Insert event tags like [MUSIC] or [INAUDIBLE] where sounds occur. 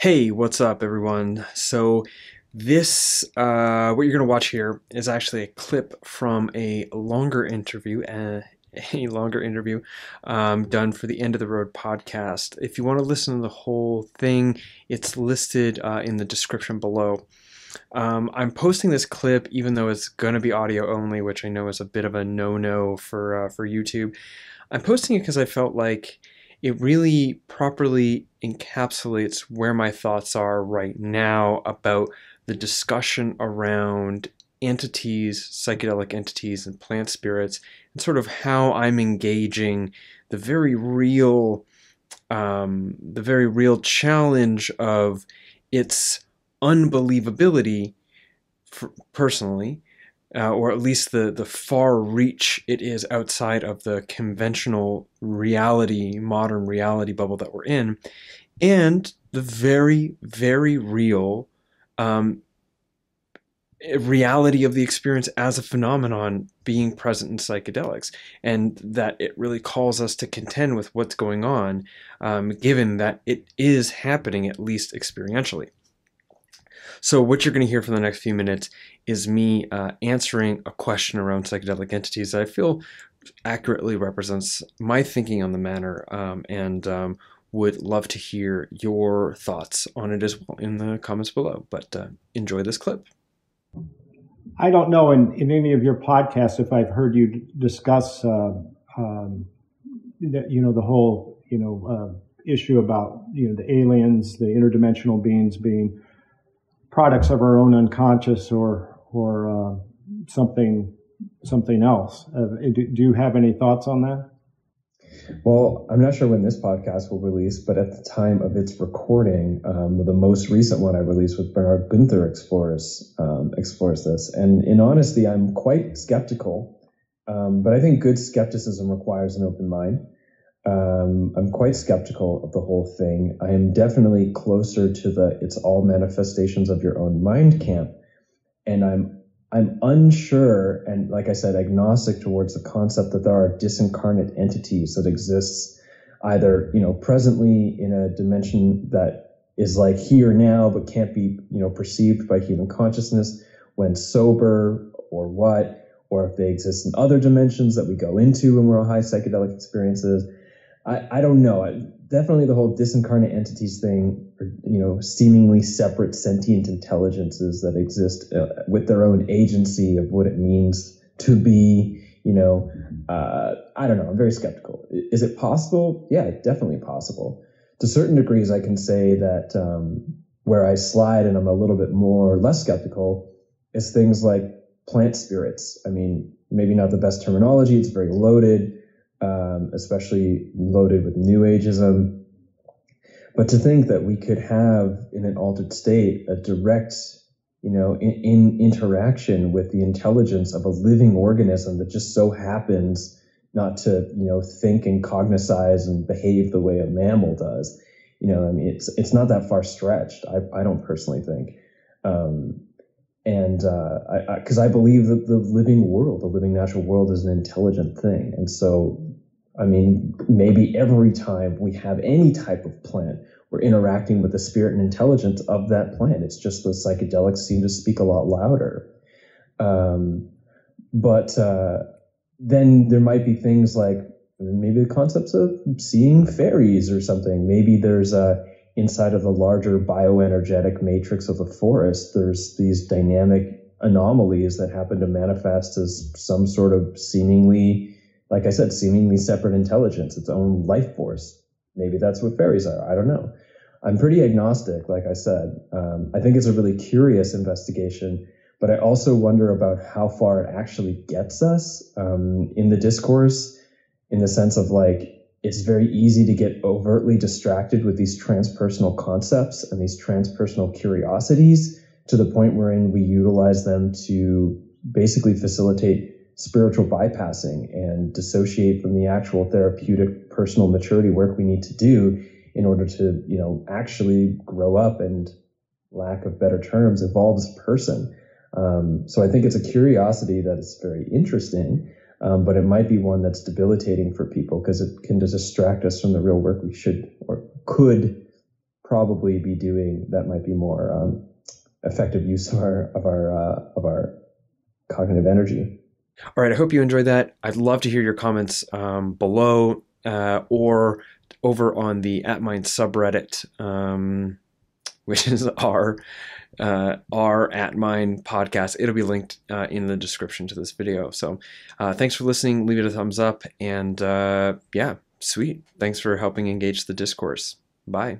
Hey, what's up, everyone? So, this, uh, what you're going to watch here is actually a clip from a longer interview, uh, [LAUGHS] a longer interview um, done for the End of the Road podcast. If you want to listen to the whole thing, it's listed uh, in the description below. Um, I'm posting this clip even though it's going to be audio only, which I know is a bit of a no-no for uh, for YouTube. I'm posting it because I felt like it really properly encapsulates where my thoughts are right now about the discussion around entities, psychedelic entities, and plant spirits, and sort of how I'm engaging the very real, um, the very real challenge of its unbelievability, for, personally, uh, or at least the, the far reach it is outside of the conventional reality, modern reality bubble that we're in, and the very, very real um, reality of the experience as a phenomenon being present in psychedelics, and that it really calls us to contend with what's going on, um, given that it is happening at least experientially. So, what you're going to hear for the next few minutes is me uh, answering a question around psychedelic entities that I feel accurately represents my thinking on the matter um, and um, would love to hear your thoughts on it as well in the comments below. But uh, enjoy this clip. I don't know in, in any of your podcasts if I've heard you discuss, uh, um, the, you know, the whole, you know, uh, issue about, you know, the aliens, the interdimensional beings being products of our own unconscious or or uh, something something else. Uh, do, do, you have any thoughts on that? Well, I'm not sure when this podcast will release, but at the time of its recording, um, the most recent one I released with Bernhard Guenther explores um, explores this. And in honesty, I'm quite skeptical, um, but I think good skepticism requires an open mind. Um, I'm quite skeptical of the whole thing. I am definitely closer to the it's all manifestations of your own mind camp. And I'm I'm unsure and like I said, agnostic towards the concept that there are disincarnate entities that exists either, you know, presently in a dimension that is like here now but can't be, you know, perceived by human consciousness when sober or what, or if they exist in other dimensions that we go into when we're on high psychedelic experiences I, I don't know. I, definitely the whole disincarnate entities thing, or, you know, seemingly separate sentient intelligences that exist uh, with their own agency of what it means to be, you know, uh, I don't know. I'm very skeptical. Is it possible? Yeah, definitely possible. To certain degrees, I can say that um, where I slide and I'm a little bit more less skeptical is things like plant spirits. I mean, maybe not the best terminology. It's very loaded um, especially loaded with New Ageism. But to think that we could have in an altered state a direct, you know, in, in interaction with the intelligence of a living organism that just so happens not to, you know, think and cognize and behave the way a mammal does. You know, I mean, it's it's not that far stretched. I, I don't personally think. Um, and because uh, I, I, I, believe that the living world, the living natural world, is an intelligent thing, and so I mean, maybe every time we have any type of plant, we're interacting with the spirit and intelligence of that plant. It's just the psychedelics seem to speak a lot louder. Um, but uh, then there might be things like maybe the concepts of seeing fairies or something. Maybe there's a inside of the larger bioenergetic matrix of the forest. There's these dynamic anomalies that happen to manifest as some sort of seemingly like I said, seemingly separate intelligence, its own life force. Maybe that's what fairies are. I don't know. I'm pretty agnostic, like I said. Um, I think it's a really curious investigation, but I also wonder about how far it actually gets us um, in the discourse, in the sense of like, it's very easy to get overtly distracted with these transpersonal concepts and these transpersonal curiosities to the point wherein we utilize them to basically facilitate spiritual bypassing and dissociate from the actual therapeutic personal maturity work we need to do in order to, you know, actually grow up and lack of better terms, evolve as a person. Um, so I think it's a curiosity that is very interesting, um, but it might be one that's debilitating for people because it can just distract us from the real work we should or could probably be doing that might be more um, effective use of our of our uh, of our cognitive energy. All right, I hope you enjoyed that. I'd love to hear your comments um, below uh, or over on the ATTMind subreddit, um, which is [LAUGHS] our uh, ATTMind podcast. It'll be linked uh, in the description to this video. So uh, thanks for listening. Leave it a thumbs up. And uh, yeah, sweet. Thanks for helping engage the discourse. Bye.